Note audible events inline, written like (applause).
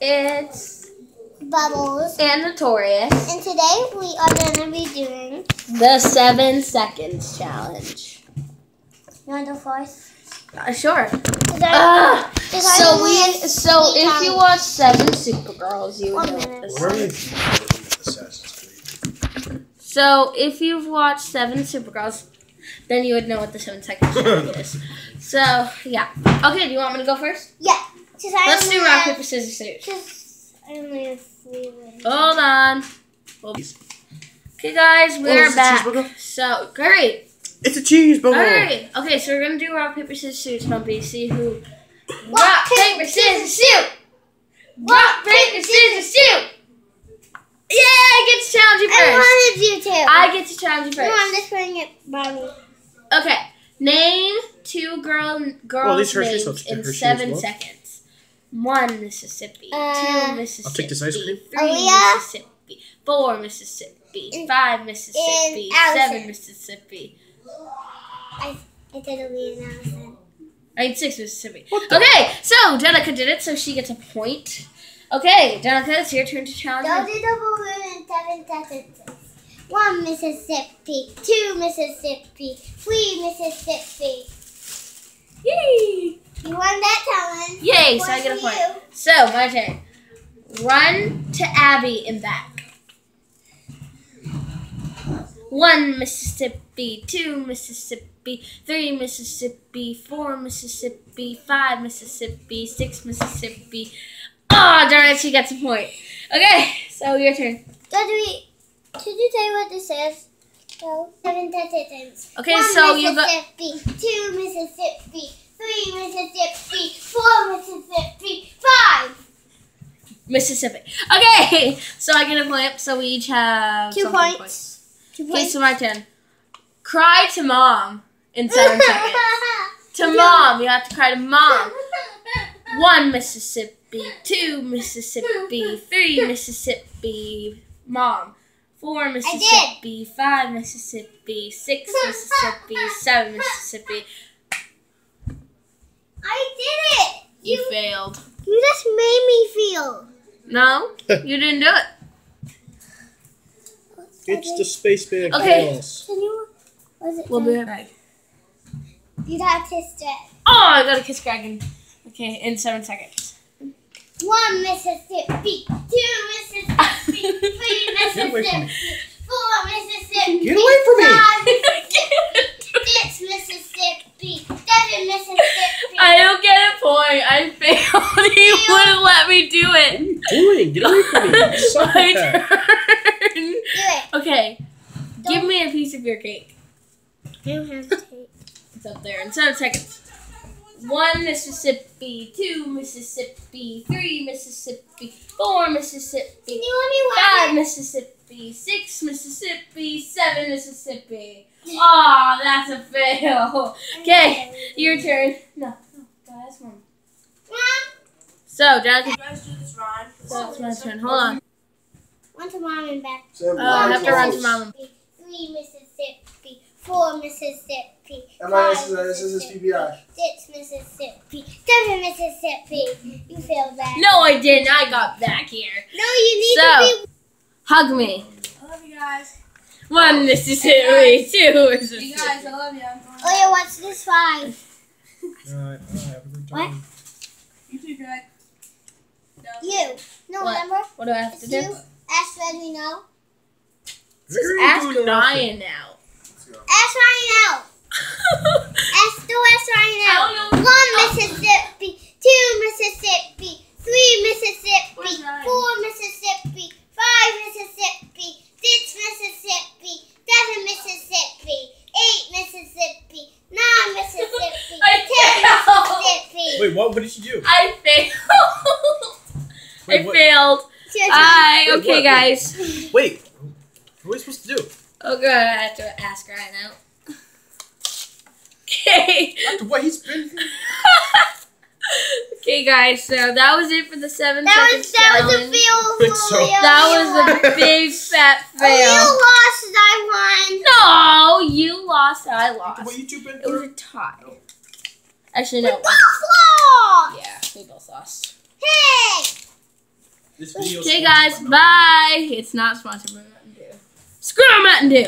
It's Bubbles. and Notorious. And today we are going to be doing. The seven seconds challenge. You want to go first? Uh, sure. Is there- Ah, is so we so three if you times? watch Seven Supergirls, you would One know what minute. this Where are is. they? Assassin's Creed. So if you've watched Seven Supergirls, then you would know what the seven seconds challenge (laughs) is. So yeah. Okay, do you want me to go first? Yeah. Since I Let's do rock have- paper scissors shoot. I only have three wins. Hold on. Oh. Okay, guys, Oh, we're it's a back. cheeseburger? So great. It's a cheeseburger. Alright. Okay, so we're gonna do rock, paper, scissors, shoot, Bumpy. See who Rock, Rock, paper, scissors, shoot! Rock, paper, scissors, shoot! Yeah, I get to challenge you first. I wanted you to. I get to challenge you No, I'm first. just putting it by me. Okay. Name two girl Well, girls' these names in seven well. seconds. One Mississippi. Uh, two Mississippi. I'll take this ice cream. Three Aaliyah. Mississippi. Four Mississippi. And- five Mississippi. Seven Mississippi. I, I did a lead Allison. I mean six Mississippi. What the- Okay, so Jenica did it, so she gets a point. Okay, Jenica, it's your turn to challenge. Don't me. do the balloon in seven sentences. One Mississippi, two Mississippi, three Mississippi. Yay! You won that challenge. Yay, so I get a point. So, my turn. Run to Abby and back. One Mississippi, two Mississippi, three Mississippi, four Mississippi, five Mississippi, six Mississippi. Oh, darn it, she gets a point. Okay, so your turn. Did we? Did you tell you what this is? No. Seven sentences. Okay, One so you got. Mississippi, two Mississippi, three Mississippi, four Mississippi, five. Mississippi. Okay, (laughs) so I get a point, so we each have Two something points. Two points. Okay, so my turn. Cry to mom in seven (laughs) seconds. To mom, you have to cry to mom. One Mississippi, two Mississippi, three Mississippi, mom. Four Mississippi, five Mississippi, six Mississippi, seven Mississippi. I did it. You failed. You just made me feel. No, (laughs) you didn't do it. It's the space bag. Okay. Chaos. Can you? Was it? We'll be right back. You'd have to stretch. Oh, I got a kiss dragon. Okay, in seven seconds. One Mississippi, two Mississippi, three (laughs) Get away from me. Mississippi, four Mississippi, Get away from me. five Mississippi, six Mississippi, seven Mississippi. I don't get a point. I failed. He wouldn't let me do What are it. you doing? Get away from me. You My at that. turn. Do it. Okay, give me a piece of your cake. I don't have tape. It's up there in seven seconds. One Mississippi, two Mississippi, three Mississippi, four Can Mississippi, you let me five watch Mississippi, six Mississippi, seven Mississippi. Aw, that's a fail. Okay, your turn. No, no, go ask mom. Mom, So, Jonathan, You guys do this rhyme. so it's my turn. Hold on. one to mom and back. Uh, I have to run to mom. Three Mississippi, four Mississippi, Am I five this is this is Mississippi, six Mississippi, seven Mississippi. You failed that. No, I didn't. I got back here. No, you need So- to be. Hug me. I love you guys. One Mississippi, two Mississippi. You guys, I love you. I'm going. Oh yeah, what's this five? Alright, alright, have a good time. What? You too, Greg. No. You. No, What? remember? What do I have to do? you. Ask Redmi now. Just You're ask doing nothing. Ryan out. Let's go. Ask Ryan out. Ask, go ask Ryan I out. One Mississippi, two Mississippi, three Mississippi, four Mississippi, five Mississippi, six Mississippi, seven Mississippi, eight Mississippi, nine (laughs) Mississippi, (laughs) ten. Mississippi. Wait, what, what did you do? I failed. (laughs) Wait, I what- failed. It's your turn. Hi. Wait, Okay, what? guys. Wait, what are we supposed to do? Oh, good. I have to ask Ryan out. Okay. After what he's been (laughs) okay, guys. So that was it for the seven That seconds was that was a challenge. fail. So- oh, That was a big fat Oh, fail. you lost. and I won. No, you lost. I lost. what you two been It was a tie. Actually, no. We no. both lost. Yeah, we both lost. Hey. This video. Okay, guys, bye. It's not sponsored by Mountain Dew. Screw Mountain Dew.